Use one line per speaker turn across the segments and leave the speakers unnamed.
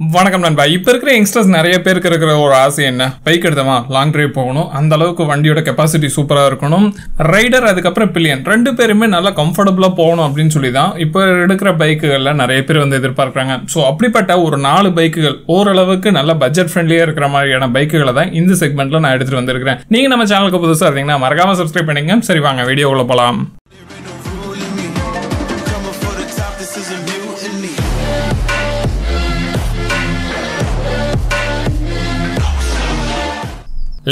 வணக்கம் நண்பா. இப்போ இருக்கிற யங்ஸ்டர்ஸ் நிறைய பேருக்கு இருக்கிற ஒரு ஆசை என்ன? பைக் எடுத்தமா? லாங் ட்ரைவ் போகணும். அந்த அளவுக்கு வண்டியோட கெப்பாசிட்டி சூப்பராக இருக்கணும். ரைடர் அதுக்கப்புறம் பில்லியன் ரெண்டு பேருமே நல்லா கம்ஃபர்டபுளாக போகணும் அப்படின்னு சொல்லி தான் இப்போ எடுக்கிற பைக்குகளில் நிறைய பேர் வந்து எதிர்பார்க்குறாங்க. ஸோ அப்படிப்பட்ட ஒரு நாலு பைக்குகள் ஓரளவுக்கு நல்ல பட்ஜெட் ஃப்ரெண்ட்லியாக இருக்கிற மாதிரியான பைக்குகளை தான் இந்த செக்மெண்ட்டில் நான் எடுத்துகிட்டு வந்திருக்கிறேன். நீங்கள் நம்ம சேனலுக்கு புதுசாக இருந்தீங்கன்னா மறக்காமல் சப்ஸ்கிரைப் பண்ணிங்க சரி வாங்க வீடியோவில் போகலாம்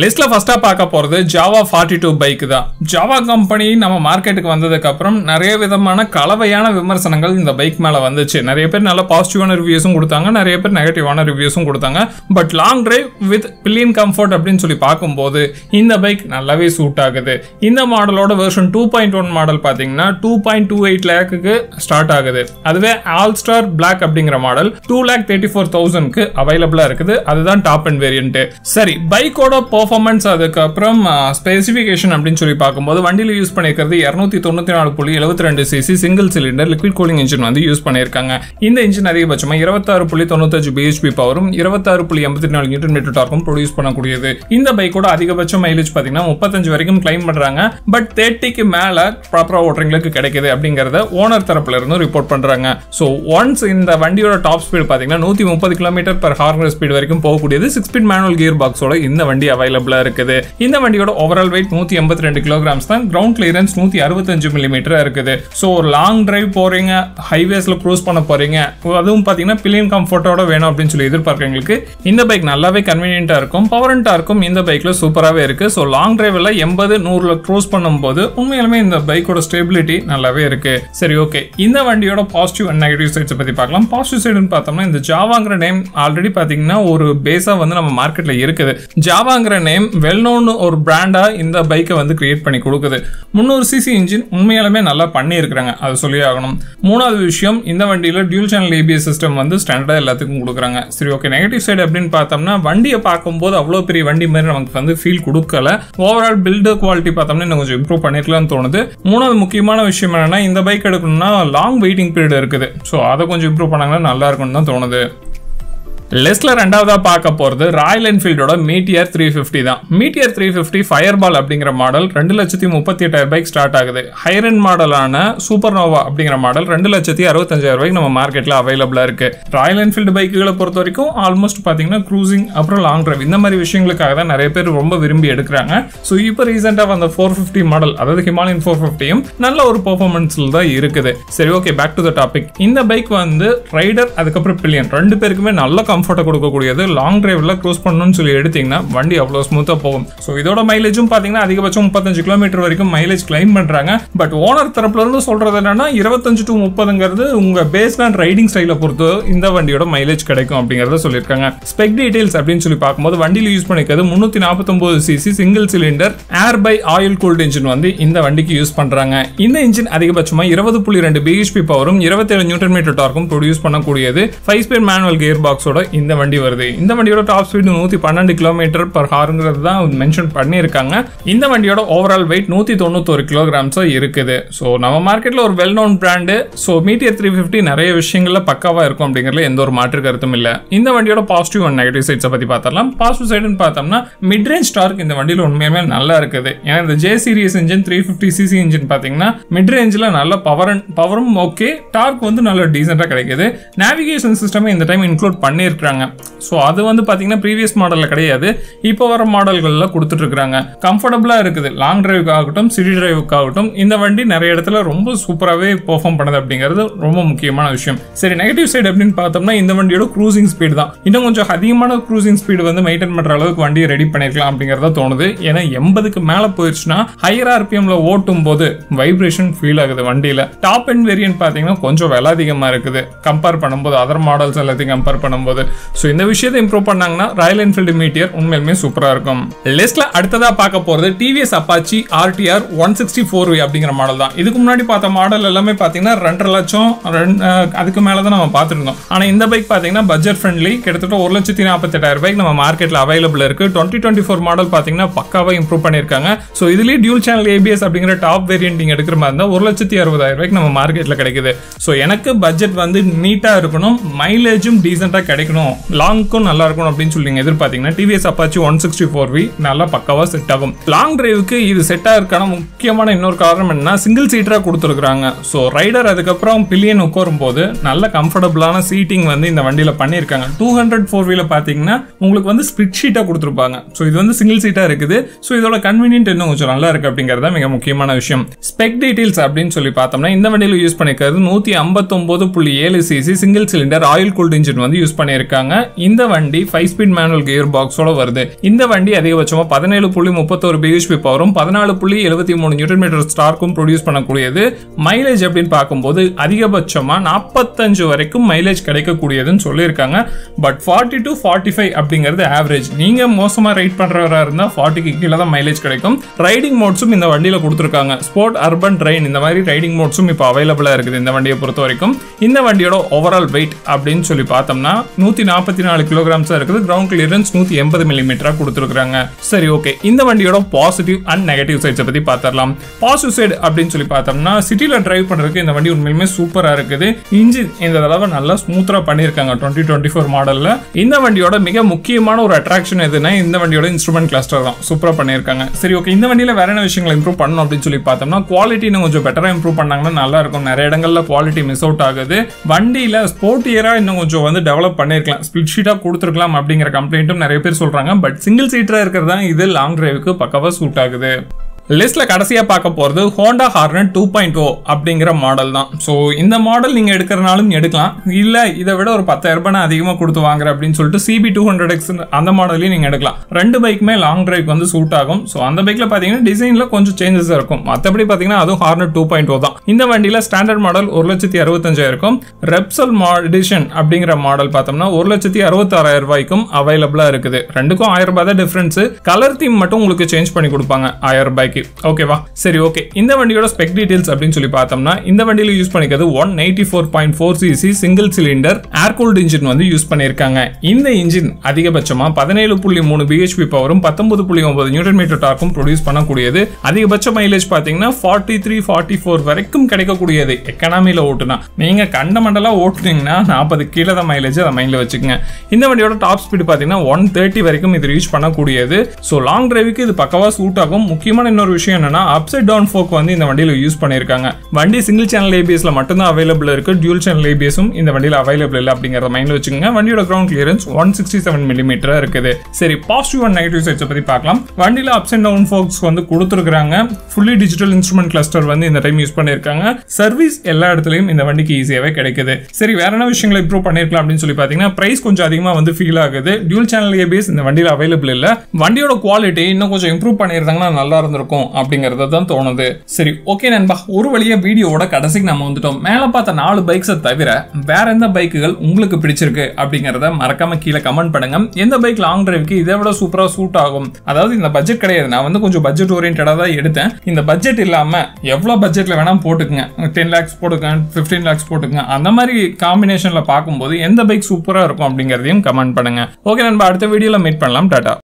லிஸ்ட்ல ஃபர்ஸ்டா பார்க்க போறது ஜாவா ஃபார்ட்டி டூ பைக் தான். ஜாவா கம்பெனி நம்ம மார்க்கெட்டுக்கு வந்ததுக்கு அப்புறம் நிறைய விதமான கலவையான விமர்சனங்கள் இந்த பைக் மேல வந்துச்சு. நிறைய பேர் நல்ல பாசிட்டிவான ரிவ்யூஸும் கொடுத்தாங்க நிறைய பேர் நெகட்டிவான ரிவ்யூஸும் கொடுத்தாங்க. But long drive with pillion comfort அப்படின்னு சொல்லி பார்க்கும்போது இந்த பைக் நல்லாவே சூட் ஆகுது. இந்த மாடலோட version two point one model பார்த்தீங்கன்னா டூ பாயிண்ட் டூ எயிட் லேக்குக்கு ஸ்டார்ட் ஆகுது. அதுவே ஆல் ஸ்டார் பிளாக் அப்படிங்கிற model two lakh thirty four தௌசண்ட்க்கு அவைலபிளா இருக்குது. அதுதான் டாப் அண்ட் வேரியன்ட் சரி பைக்கோட பர்ஃபார்மன்ஸ் அதுக்கப்புறம் ஸ்பெசிஃபிகேஷன் அப்படின்னு சொல்லி பார்க்கும்போது வண்டியில் யூஸ் பண்ணியிருக்கிறது இரநூத்தி தொண்ணூத்தி நாலு புள்ளி எழுபத்தி ரெண்டு CC single cylinder liquid cooling engine வந்து யூஸ் பண்ணியிருக்காங்க. இந்த இன்ஜின் அதிகபட்சமாக இருபத்தாறு புள்ளி தொண்ணூத்தஞ்சு பிஹெச்பி பவரும் இருபத்தாறு புள்ளி எண்பத்தி நாலு நியூட்டன் மீட்டர் டார்க்கும் ப்ரொடியூஸ் பண்ணக்கூடியது. இந்த பைக்கோட அதிகபட்ச மைலேஜ் பார்த்தீங்கன்னா முப்பத்தஞ்சு வரைக்கும் கிளைம் பண்றாங்க. பட் தேர்ட்டிக்கு மேல ப்ராப்பரா ஓட்டுறவங்களுக்கு கிடைக்குது அப்படிங்கறத ஓனர் தரப்புல இருந்து ரிப்போர்ட் பண்றாங்க. ஸோ ஒன்ஸ் இந்த வண்டியோட டாப் ஸ்பீடு பார்த்தீங்கன்னா நூத்தி முப்பது கிலோமீட்டர் பர் ஹார்னர் ஸ்பீட் வரைக்கும் போகக்கூடியது சிக்ஸ் ஸ்பீட் மேனுவல் கியர் பாக்ஸோட இந்த வண்டி அவைலபிள் இருக்குது. இந்த வண்டியோட ஓவரால் வெயிட் நூத்தி எண்பத்தி ரெண்டு கிலோகிராம்ஸ் தான். கிரவுண்ட் கிளியரன்ஸ் நூத்தி அறுபத்தஞ்சு மில்லிமீட்டர் இருக்குது. ஸோ ஒரு லாங் டிரைவ் போறீங்க ஹைவேஸ்ல க்ரூஸ் பண்ண போறீங்க அதுவும் பார்த்தீங்கன்னா பிலியன் கம்ஃபர்ட்டோட வேணும் அப்படின்னு சொல்லி எதிர்பார்க்கறவங்களுக்கு இந்த பைக் நல்லாவே கன்வீனியன்ட்டா இருக்கும் பவரண்டா இருக்கும் இந்த பைக்ல சூப்பராகவே இருக்கு. ஸோ லாங் டிரைவ்ல எண்பது நூறுல க்ரூஸ் பண்ணும்போது உண்மையிலுமே இந்த பைக்கோட ஸ்டெபிலிட்டி நல்லாவே இருக்கு. சரி ஓகே இந்த வண்டியோட பாசிட்டிவ் அண்ட் நெகட்டிவ் சைட்ஸ் பத்தி பார்க்கலாம். பாசிட்டிவ் சைடுன்னு பார்த்தோம்னா இந்த ஜாவாங்கிற நேம் ஆல்ரெடி பாத்தீங்கன்னா ஒரு பேஸா வந்து நம்ம மார்க்கெட்ல இருக்குது. ஜாவாங்கிற நேம் வெல் நோன் ஒரு பிராண்டாக இந்த பைக்கை வந்து கிரியேட் பண்ணி கொடுக்குது. முந்நூறு சிசி இன்ஜின் உண்மையாலுமே நல்லா பண்ணியிருக்கிறாங்க. அதை சொல்லி ஆகணும். மூணாவது விஷயம் இந்த வண்டியில் டியூல் சேனல் ஏபிஎஸ் சிஸ்டம் வந்து ஸ்டாண்டர்டாக எல்லாத்துக்கும் கொடுக்குறாங்க. சரி ஓகே நெகட்டிவ் சைடு அப்படின்னு பார்த்தோம்னா வண்டியை பார்க்கும்போது அவ்வளோ பெரிய வண்டி மாதிரி நமக்கு வந்து ஃபீல் கொடுக்கல. ஓவரால் பில்டு குவாலிட்டி பார்த்தோம்னா இன்னும் கொஞ்சம் இம்ப்ரூவ் பண்ணிருக்கலாம்னு தோணுது. மூணாவது முக்கியமான விஷயம் என்னன்னா இந்த பைக் எடுக்கணும்னா லாங் வெயிட்டிங் பீரியட் இருக்குது. ஸோ அதை கொஞ்சம் இம்ப்ரூவ் பண்ணாங்கன்னா நல்லா இருக்கும்னு தான் தோணுது. லிஸ்ட்ல ரெண்டாவதா பார்க்க போறது ராயல் என்ஃபீல்டோட மீட்டியர் த்ரீ ஃபிஃப்டி தான். மீட்டியர் த்ரீ ஃபிஃப்டி ஃபயர் பால் அப்படிங்கிற மாடல் ரெண்டு லட்சத்தி முப்பத்தி எட்டாயிரம் ரூபாய்க்கு ஸ்டார்ட் ஆகுது. ஹைரன் மாடலான சூப்பர் நோவா அப்படிங்கிற மாடல் ரெண்டு லட்சத்தி அறுபத்தஞ்சாயிரம் ரூபாய்க்கு நம்ம மார்க்கெட்ல அவைலபிளா இருக்கு. ராயல் என்ஃபீல்டு பைக்குகளை பொறுத்த வரைக்கும் ஆல்மோஸ்ட் பாத்தீங்கன்னா க்ரூசிங் அப்புறம் லாங் டிரைவ் இந்த மாதிரி விஷயங்களுக்காக தான் நிறைய பேர் ரொம்ப விரும்பி எடுக்கிறாங்க. ஸோ இப்போ ரீசெண்டாக வந்த ஃபோர் ஃபிஃப்டி மாடல் அதாவது ஹிமாலயன் ஃபோர் ஃபிஃப்டியும் நல்ல ஒரு பெர்ஃபார்மன்ஸில் தான் இருக்குது. சரி okay back to the topic இந்த பைக் வந்து ரைடர் அதுக்கப்புறம் பில்லியன் ரெண்டு பேருக்குமே நல்ல கம்ஃபர்ட்டை கொடுக்கக்கூடியது. லாங் டிரைவில் க்ரூஸ் பண்ணணும்னு சொல்லி எடுத்தீங்கன்னா வண்டி அவ்வளோ ஸ்மூத்தாக போகும். ஸோ இதோட மைலேஜும் பார்த்தீங்கன்னா அதிகபட்சம் முப்பத்தஞ்சு கிலோமீட்டர் வரைக்கும் மைலேஜ் கிளைம் பண்ணுறாங்க பட் ஓனர் தரப்புல சொல்கிறது என்னென்னா என்னன்னா இருபத்தஞ்சு டு முப்பதுங்கிறது உங்கள் பேஸ்ட் ரைடிங் ஸ்டைலை பொறுத்து இந்த வண்டியோட மைலேஜ் கிடைக்கும் அப்படிங்கிறத சொல்லியிருக்காங்க. ஸ்பெக் டீடைல்ஸ் அப்படின்னு சொல்லி பார்க்கும்போது வண்டியில் யூஸ் பண்ணிக்கிறது முந்நூற்றி நாற்பத்தொம்போது CC single cylinder air by oil cooled engine வந்து இந்த வண்டிக்கு யூஸ் பண்ணுறாங்க இந்த இன்ஜின் அதிகபட்சமாக இருபது புள்ளி ரெண்டு பிஹெச்பி பவரும் இருபத்தேழு நியூட்டன் மீட்டர் டார்க்கும் ப்ரொடியூஸ் பண்ணக்கூடியது. ஃபைவ் ஸ்பீட் மேனுவல் கியர் பாக்ஸோட இந்த வண்டி வருது. இந்த வண்டியோட டாப் ஸ்பீடு நூத்தி பன்னெண்டு கிலோமீட்டர் பர் ஹாருங்கிறது தான் மென்ஷன் பண்ணியிருக்காங்க. இந்த வண்டியோட ஓவரால் வெயிட் நூத்தி தொண்ணூத்தொரு கிலோகிராம்ஸா இருக்குது. ஸோ நம்ம மார்க்கெட்ல ஒரு well known brand so Meteor three fifty நிறைய விஷயங்களில் பக்காவாக இருக்கும் அப்படிங்கிறதுல எந்த ஒரு மாற்று கருத்தும் இல்லை. இந்த வண்டியோட பாசிட்டிவ் அண்ட் நெகட்டிவ் சைட்ஸை பத்தி பார்த்தரலாம் பாசிட்டிவ் சைடுன்னு பார்த்தோம்னா மிட் ரேஞ்ச் டார்க் இந்த வண்டியில் உண்மையுமே நல்லா இருக்குது. ஏன்னா இந்த J series engine three fifty CC engine பார்த்தீங்கன்னா மிட் ரேஞ்சில் நல்ல பவர் பவரும் ஓகே டார்க் வந்து நல்ல டீசெண்டாக கிடைக்குது. நேவிகேஷன் சிஸ்டமே இந்த டைம் இன்க்ளூட் பண்ணியிருக்காங்க. กรังครับ ஸோ அது வந்து பார்த்தீங்கன்னா ப்ரீவியஸ் மாடலில் கிடையாது. இப்போ வர மாடல்களில் கொடுத்துட்ருக்காங்க கம்ஃபர்டபுளாக இருக்குது. லாங் டிரைவுக்கு ஆகட்டும் சிட்டி டிரைவுக்கு ஆகட்டும் இந்த வண்டி நிறைய இடத்துல ரொம்ப சூப்பராகவே பெர்ஃபார்ம் பண்ணுது அப்படிங்கிறது ரொம்ப முக்கியமான விஷயம். சரி நெகட்டிவ் சைடு அப்படின்னு பார்த்தோம்னா இந்த வண்டியோட க்ரூசிங் ஸ்பீடு தான். இன்னும் கொஞ்சம் அதிகமான க்ரூசிங் ஸ்பீடு வந்து மெயின்டைன் பண்ணுற அளவுக்கு வண்டியை ரெடி பண்ணிருக்கலாம் அப்படிங்கிறத தோணுது. ஏன்னா எண்பதுக்கு மேலே போயிடுச்சுன்னா ஹையர் ஆர்பிஎம்ல ஓட்டும் போது வைப்ரேஷன் ஃபீல் ஆகுது வண்டியில். டாப் அண்ட் வேரியன்ட் பார்த்தீங்கன்னா கொஞ்சம் விலை அதிகமாக இருக்குது. கம்பேர் பண்ணும்போது அதர் மாடல்ஸ் எல்லாத்தையும் கம்பேர் பண்ணும்போது. ஸோ இந்த விஷயத்தை இம்ப்ரூவ் பண்ணாங்கன்னா ராயல் என்ஃபீல்டு மீட்டியர் உண்மையிலுமே சூப்பராக இருக்கும். லிஸ்ட்ல அடுத்ததா பார்க்க போறது TVS Apache RTR one sixty four V அப்படிங்கிற மாடல் தான். இதுக்கு முன்னாடி பார்த்த மாடல் எல்லாமே பார்த்தீங்கன்னா ரெண்டரை லட்சம் அதுக்கு மேலே தான் நம்ம பார்த்துருந்தோம் ஆனால் இந்த பைக் பார்த்தீங்கன்னா பட்ஜெட் ஃப்ரெண்ட்லி கிட்டத்தட்ட ஒரு லட்சத்தி நாற்பத்தெட்டாயிரம் ரூபாய்க்கு நம்ம மார்க்கெட்டில் அவைலபிள் இருக்கு. டுவெண்ட்டி டுவெண்ட்டி ஃபோர் மாடல் பார்த்தீங்கன்னா பக்காவாக இம்ப்ரூவ் பண்ணியிருக்காங்க. ஸோ இதுலேயே டியூல் சேனல் ஏபிஎஸ் அப்படிங்கிற டாப் வேரியன்ட் நீங்கள் எடுக்கிற மாதிரி இருந்தால் ஒரு லட்சத்தி அறுபதாயிரம் ரூபாய்க்கு நம்ம மார்க்கெட்டில் கிடைக்குது. ஸோ எனக்கு பட்ஜெட் வந்து நீட்டாக இருக்கணும் மைலேஜும் டீசெண்டாக கிடைக்கணும். லாங்க்கும் நல்லா இருக்கும் அப்படின்னு சொல்லி நீங்கள் எதிர்பார்த்தீங்கன்னா TVS Apache one sixty four V நல்லா பக்காவாக செட் ஆகும். லாங் டிரைவுக்கு இது செட் ஆகிறதுக்கான முக்கியமான இன்னொரு காரணம் என்னன்னா சிங்கிள் சீட்டராக கொடுத்துருக்குறாங்க. ஸோ ரைடர் அதுக்கப்புறம் பில்லியன் உட்காரும் போது நல்ல கம்ஃபர்டபுளான சீட்டிங் வந்து இந்த வண்டியில் பண்ணியிருக்காங்க. டூ ஹண்ட்ரட் ஃபோர் வீல பார்த்தீங்கன்னா உங்களுக்கு வந்து ஸ்பிட் ஷீட்டாக கொடுத்துருப்பாங்க. ஸோ இது வந்து சிங்கிள் சீட்டாக இருக்குது. ஸோ இதோட கன்வீனியன்ட் இன்னும் கொஞ்சம் நல்லா இருக்கு அப்படிங்கிறது மிக முக்கியமான விஷயம். ஸ்பெக் டீட்டெயில்ஸ் அப்படின்னு சொல்லி பார்த்தோம்னா இந்த வண்டியில் யூஸ் பண்ணிக்கிறது நூற்றி ஐம்பத்தொம்போது புள்ளி ஏழு CC single cylinder oil cooled engine வந்து யூஸ் பண்ணியிருக்காங்க. இந்த வண்டி ஃபைவ் ஸ்பீட் மேனுவல் கியர் பாக்ஸோட வருது. இந்த வண்டி அதிகபட்சமாக பதினேழு புள்ளி முப்பத்தோரு பிஹெச்பி பவரும் பதினாலு புள்ளி எழுபத்தி மூணு நியூட்டன் மீட்டர் ஸ்டார்க்கும் ப்ரொடியூஸ் பண்ணக்கூடியது. மைலேஜ் அப்படின்னு பார்க்கும்போது அதிகபட்சமாக நாற்பத்தஞ்சு வரைக்கும் மைலேஜ் கிடைக்கக்கூடியதுன்னு சொல்லியிருக்காங்க. But forty to forty five அப்படிங்கிறது ஆவரேஜ் நீங்கள் மோசமாக ரைட் பண்ணுறவராக இருந்தால் ஃபார்ட்டிக்கு கீழே தான் மைலேஜ் கிடைக்கும். ரைடிங் மோட்ஸும் இந்த வண்டியில் கொடுத்துருக்காங்க. ஸ்போர்ட் அர்பன் ட்ரெயின் இந்த மாதிரி ரைடிங் மோட்ஸும் இப்போ அவைலபிளாக இருக்குது இந்த வண்டியை பொறுத்த வரைக்கும் இந்த வண்டியோட ஓவரால் வெயிட் அப்படின்னு சொல்லி பார்த்தோம்னா நூற்றி நாற்பத்தி நாலு கிலோகிராம்ஸாக இருக்குது. கிரவுண்ட் கிளியரன்ஸ் நூற்றி எண்பது மில்லிமீட்டராக கொடுத்துருக்காங்க சரி ஓகே இந்த வண்டியோட பாசிட்டிவ் அண்ட் நெகட்டிவ் சைட்ஸை பற்றி பார்த்துடலாம் பாசிட்டிவ் சைடு அப்படின்னு சொல்லி பார்த்தோம்னா சிட்டியில் டிரைவ் பண்ணுறதுக்கு இந்த வண்டி உண்மையிலுமே சூப்பராக இருக்குது. இன்ஜின் இந்த தடவை நல்லா ஸ்மூத்தாக பண்ணியிருக்காங்க. டுவெண்ட்டி டுவெண்ட்டி ஃபோர் மாடலில் இந்த வண்டியோட மிக முக்கியமான ஒரு அட்ராக்ஷன் எதுனா இந்த வண்டியோட இன்ஸ்ட்ருமெண்ட் கிளஸ்டர் தான். சூப்பராக பண்ணியிருக்காங்க. சரி ஓகே இந்த வண்டியில் வேற என்ன விஷயங்களை இம்ப்ரூவ் பண்ணணும் அப்படின்னு சொல்லி பார்த்தோம்னா குவாலிட்டி இன்னும் கொஞ்சம் பெட்டராக இம்ப்ரூவ் பண்ணாங்கன்னா நல்லா இருக்கும். நிறைய இடங்கள்ல குவாலிட்டி மிஸ் அவுட் ஆகுது. வண்டியில் ஸ்போர்ட்டியராக இன்னும் கொஞ்சம் வந்து டெவலப் பண்ணியிருக்கலாம். ஸ்பிளிட் சீட்டாக கொடுத்துருக்கலாம் அப்படிங்கிற கம்ப்ளைண்ட்டும் நிறைய பேர் சொல்கிறாங்க பட் சிங்கிள் சீட்டராக இருக்கிறது தான் இது லாங் டிரைவுக்கு பக்கவாக சூட் ஆகுது. லிஸ்ட்ல கடைசியா பார்க்க போறது Honda Hornet two point O அப்படிங்கிற மாடல் தான். ஸோ இந்த மாடல் நீங்க எடுக்கிறனாலும் எடுக்கலாம். இல்ல இதை விட ஒரு பத்தாயிரம் ரூபாய் நான் அதிகமா கொடுத்து வாங்குற அப்படின்னு சொல்லிட்டு சிபி டூ ஹண்ட்ரட் எக்ஸ் அந்த மாடலையும் நீங்க எடுக்கலாம். ரெண்டு பைக்குமே லாங் டிரைவ் வந்து சூட் ஆகும். ஸோ அந்த பைக்ல பாத்தீங்கன்னா டிசைன்ல கொஞ்சம் சேஞ்சஸ் இருக்கும். மற்றபடி பாத்தீங்கன்னா அதுவும் ஹார்னட் டூ பாயிண்ட் ஓ தான். இந்த வண்டியில ஸ்டாண்டர்ட் மாடல் ஒரு லட்சத்தி அறுபத்தஞ்சாயிரம் ரெப்சல் மாடிஷன் அப்படிங்கிற மாடல் பார்த்தோம்னா ஒரு லட்சத்தி அறுபத்தாறாயிரம் ரூபாய்க்கும் அவைலபிளா இருக்குது. ரெண்டுக்கும் ஆயிரம் ரூபாய் தான் டிஃபரன்ஸ் கலர் தீம் மட்டும் உங்களுக்கு சேஞ்ச் பண்ணி கொடுப்பாங்க. ஆயிரம் ரூபாய்க்கு. ஓகேவா சரி ஓகே. இந்த வண்டியோட ஸ்பெக் டீடைல்ஸ் அப்படின்னு சொல்லி பார்த்தோம்னா இந்த வண்டியில யூஸ் பண்ணிக்கிறது one eighty four point four CC single cylinder air cooled engine வந்து யூஸ் பண்ணியிருக்காங்க. இந்த இன்ஜின் அதிகபட்சமா பதினேழு புள்ளி மூணு பிஹெச்பி பவரும் பத்தொன்பது புள்ளி ஒன்பது நியூட்டன் மீட்டர் டார்க்கும் ப்ரொடியூஸ் பண்ணக்கூடியது. அதிகபட்ச மைலேஜ் பார்த்தீங்கன்னா ஃபார்ட்டி த்ரீ ஃபார்ட்டி ஃபோர் வரைக்கும் கிடைக்கக்கூடியது. எக்கனாமியில் ஓட்டுனா. நீங்க கண்டமண்டலா ஓட்டுனீங்கன்னா நாற்பது கீழே தான் மைலேஜ் அதை மைண்டில் வச்சுக்கோங்க. இந்த வண்டியோட டாப் ஸ்பீடு பார்த்தீங்கன்னா ஒன் தேர்ட்டி வரைக்கும் இது ரீச் பண்ணக்கூடியது. ஸோ லாங் டிரைவுக்கு இது பக்கவா சூட் ஆகும். முக்கியமான இன்னொரு விஷயம் என்னன்னா அப்சைட் டவுன் ஃபோக் வந்து இந்த வண்டியில் யூஸ் பண்ணியிருக்காங்க. வண்டி சிங்கிள் சேனல் ஏபிஎஸ்ல மட்டும்தான் அவைலபிள் இருக்கு. டியூல் சேனல் ஏபிஎஸும் இந்த வண்டியில் அவைலபிள் இல்லை அப்படிங்கிறத மைண்ட்ல வச்சுக்கோங்க. வண்டியோட ground clearance one sixty seven மில்லிமீட்டராக இருக்குது. சரி பாசிட்டிவ் அண்ட் நெகட்டிவ் சைட்ஸை பத்தி பார்க்கலாம். வண்டியில் அப்ஸ் அண்ட் டவுன் ஃபோக்ஸ் வந்து கொடுத்துருக்காங்க ஃபுல்லி டிஜிட்டல் இன்ஸ்ட்ருமெண்ட் கிளஸ்டர் வந்து இந்த டைம் யூஸ் பண்ணியிருக்காங்க. சர்வீஸ் எல்லா இடத்துலையும் இந்த வண்டிக்கு ஈஸியாகவே கிடைக்குது. சரி வேற என்ன விஷயங்களை இம்ப்ரூவ் பண்ணிருக்கலாம் அப்படின்னு சொல்லி பார்த்தீங்கன்னா பிரைஸ் கொஞ்சம் அதிகமாக வந்து ஃபீல் ஆகுது. டியூல் சேனல் ஏபிஎஸ் இந்த வண்டியில் அவைலபிள் இல்லை. வண்டியோட குவாலிட்டி இன்னும் கொஞ்சம் இம்ப்ரூவ் பண்ணியிருந்தாங்கன்னா நல்லா இருந்திருக்கும். அப்படிங்கறத தான் தோணுது. சரி ஓகே நண்பா. ஒரு வழியா வீடியோவோட கடைசிக்கு நம்ம வந்துட்டோம். மேலே பார்த்த நாலு பைக்ஸை தவிர வேற எந்த பைக்குகள் உங்களுக்கு பிடிச்சிருக்கு அப்படிங்கிறத மறக்காம கீழே கமெண்ட் பண்ணுங்க. எந்த பைக் லாங் டிரைவ்க்கு இதை விட சூப்பராக சூட் ஆகும்? அதாவது இந்த பட்ஜெட் கிடையாது. நான் வந்து கொஞ்சம் பட்ஜெட் ஓரியன்டா தான் எடுத்தேன். இந்த பட்ஜெட் இல்லாம எவ்வளோ பட்ஜெட்ல வேணா போட்டுக்குங்க. டென் லேக்ஸ் போட்டுக்கங்க ஃபிஃப்டீன் லேக்ஸ் போட்டுக்கங்க. அந்த மாதிரி காம்பினேஷன்ல பார்க்கும்போது எந்த பைக் சூப்பராக இருக்கும் அப்படிங்கிறதையும் கமெண்ட் பண்ணுங்க. ஓகே நண்பா அடுத்த வீடியோல மீட் பண்ணலாம். டாடா.